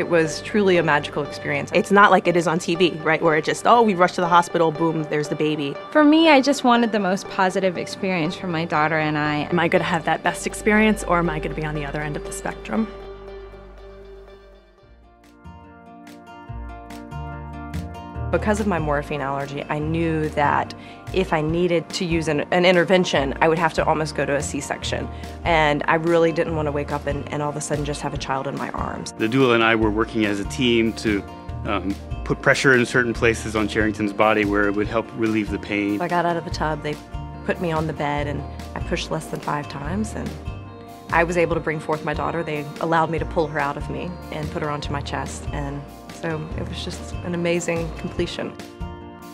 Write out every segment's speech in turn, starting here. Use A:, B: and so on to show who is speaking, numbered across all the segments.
A: It was truly a magical experience. It's not like it is on TV, right, where it just, oh, we rush to the hospital, boom, there's the baby.
B: For me, I just wanted the most positive experience for my daughter and I.
C: Am I going to have that best experience or am I going to be on the other end of the spectrum?
A: Because of my morphine allergy, I knew that if I needed to use an, an intervention, I would have to almost go to a C-section. And I really didn't want to wake up and, and all of a sudden just have a child in my arms.
D: The doula and I were working as a team to um, put pressure in certain places on Sherrington's body where it would help relieve the pain.
A: I got out of the tub, they put me on the bed and I pushed less than five times and I was able to bring forth my daughter. They allowed me to pull her out of me and put her onto my chest and so it was just an amazing completion.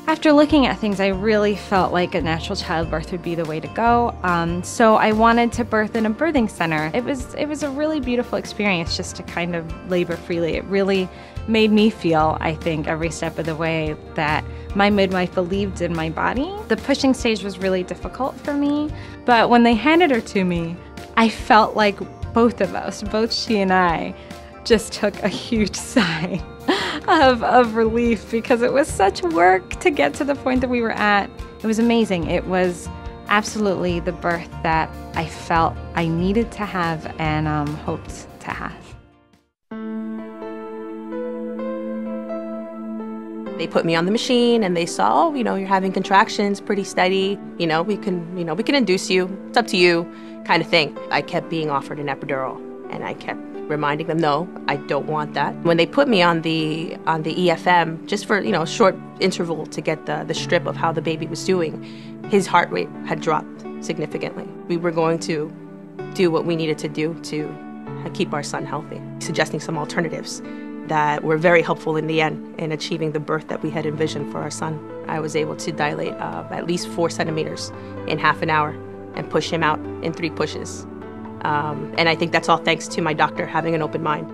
B: After looking at things, I really felt like a natural childbirth would be the way to go. Um, so I wanted to birth in a birthing center. It was it was a really beautiful experience just to kind of labor freely. It really made me feel, I think, every step of the way that my midwife believed in my body. The pushing stage was really difficult for me, but when they handed her to me, I felt like both of us, both she and I, just took a huge sigh of, of relief because it was such work to get to the point that we were at. It was amazing. It was absolutely the birth that I felt I needed to have and um, hoped to have.
A: They put me on the machine and they saw, oh, you know, you're having contractions pretty steady. You know, we can, you know, we can induce you. It's up to you, kind of thing. I kept being offered an epidural and I kept reminding them, no, I don't want that. When they put me on the on the EFM, just for you know a short interval to get the the strip of how the baby was doing, his heart rate had dropped significantly. We were going to do what we needed to do to keep our son healthy, suggesting some alternatives that were very helpful in the end in achieving the birth that we had envisioned for our son. I was able to dilate uh, at least four centimeters in half an hour and push him out in three pushes. Um, and I think that's all thanks to my doctor having an open mind.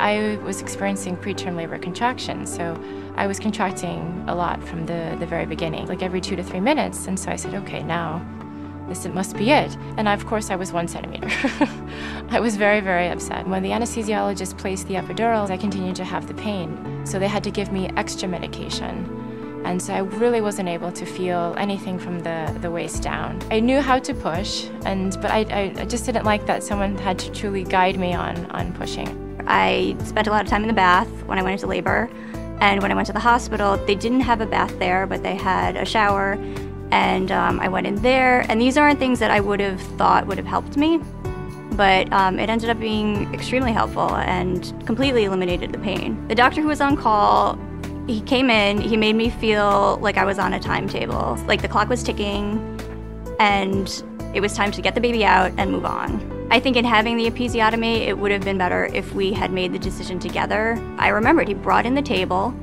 E: I was experiencing preterm labor contractions, so I was contracting a lot from the, the very beginning, like every two to three minutes. And so I said, okay, now this it must be it. And I, of course, I was one centimeter. I was very, very upset. When the anesthesiologist placed the epidurals, I continued to have the pain. So they had to give me extra medication. And so I really wasn't able to feel anything from the, the waist down. I knew how to push, and but I, I just didn't like that someone had to truly guide me on, on pushing.
F: I spent a lot of time in the bath when I went into labor. And when I went to the hospital, they didn't have a bath there, but they had a shower. And um, I went in there. And these aren't things that I would have thought would have helped me. But um, it ended up being extremely helpful and completely eliminated the pain. The doctor who was on call he came in, he made me feel like I was on a timetable. Like the clock was ticking and it was time to get the baby out and move on. I think in having the episiotomy, it would have been better if we had made the decision together. I remembered he brought in the table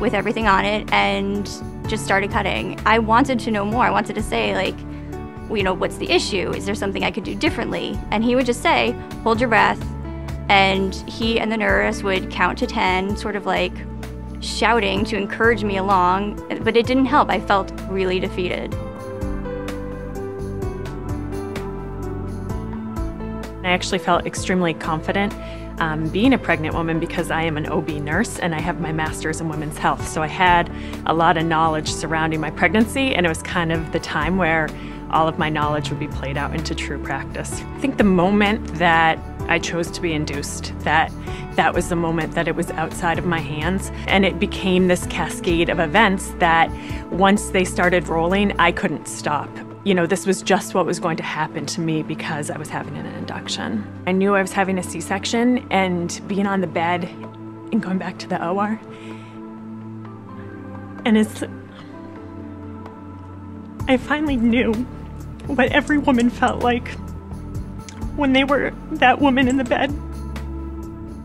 F: with everything on it and just started cutting. I wanted to know more. I wanted to say, like, you know, what's the issue? Is there something I could do differently? And he would just say, hold your breath. And he and the nurse would count to 10, sort of like, shouting to encourage me along, but it didn't help. I felt really defeated.
C: I actually felt extremely confident um, being a pregnant woman because I am an OB nurse and I have my master's in women's health. So I had a lot of knowledge surrounding my pregnancy, and it was kind of the time where all of my knowledge would be played out into true practice. I think the moment that I chose to be induced, that that was the moment that it was outside of my hands. And it became this cascade of events that once they started rolling, I couldn't stop. You know, this was just what was going to happen to me because I was having an induction. I knew I was having a C section and being on the bed and going back to the OR. And it's. I finally knew what every woman felt like when they were that woman in the bed.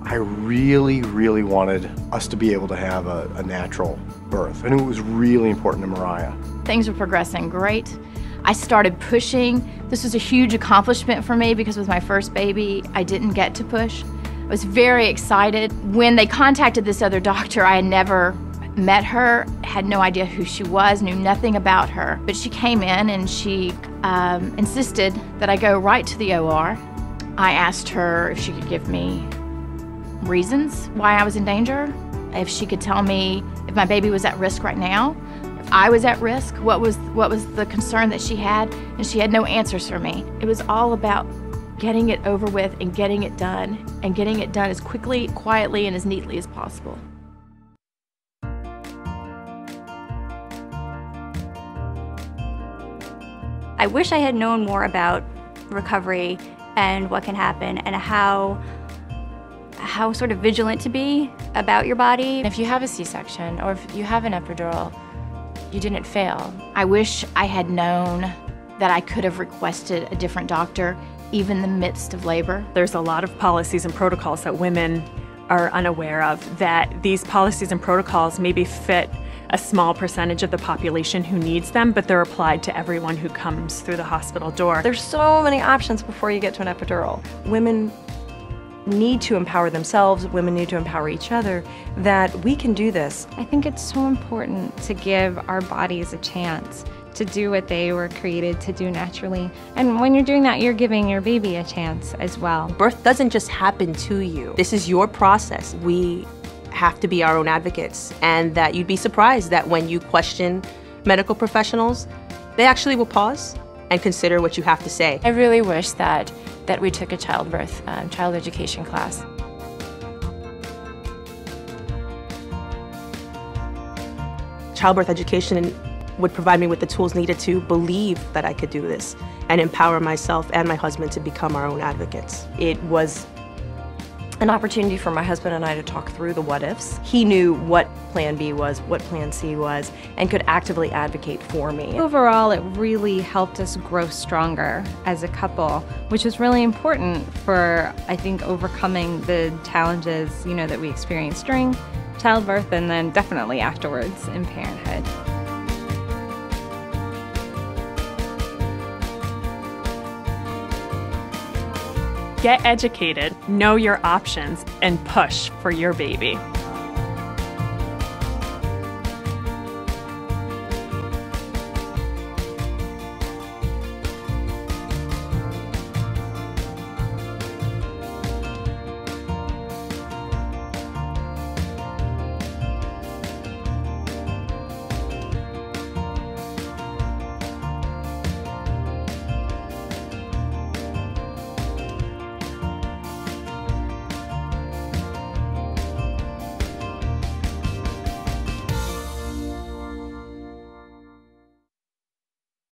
G: I really, really wanted us to be able to have a, a natural birth. and it was really important to Mariah.
H: Things were progressing great. I started pushing. This was a huge accomplishment for me because with my first baby, I didn't get to push. I was very excited. When they contacted this other doctor, I had never met her, had no idea who she was, knew nothing about her. But she came in and she um, insisted that I go right to the OR. I asked her if she could give me reasons why I was in danger. If she could tell me if my baby was at risk right now, if I was at risk, what was what was the concern that she had, and she had no answers for me. It was all about getting it over with and getting it done and getting it done as quickly, quietly, and as neatly as possible.
F: I wish I had known more about recovery and what can happen and how how sort of vigilant to be about your body.
E: If you have a C-section or if you have an epidural, you didn't fail.
H: I wish I had known that I could have requested a different doctor even in the midst of labor.
C: There's a lot of policies and protocols that women are unaware of that these policies and protocols maybe fit a small percentage of the population who needs them, but they're applied to everyone who comes through the hospital door.
I: There's so many options before you get to an epidural. Women need to empower themselves, women need to empower each other, that we can do this.
B: I think it's so important to give our bodies a chance to do what they were created to do naturally. And when you're doing that, you're giving your baby a chance as well.
A: Birth doesn't just happen to you. This is your process. We have to be our own advocates, and that you'd be surprised that when you question medical professionals, they actually will pause and consider what you have to say.
E: I really wish that that we took a childbirth um, child education class.
A: Childbirth education would provide me with the tools needed to believe that I could do this and empower myself and my husband to become our own advocates.
I: It was an opportunity for my husband and I to talk through the what ifs. He knew what plan B was, what plan C was, and could actively advocate for me.
B: Overall, it really helped us grow stronger as a couple, which was really important for, I think, overcoming the challenges, you know, that we experienced during childbirth and then definitely afterwards in parenthood.
C: Get educated, know your options, and push for your baby.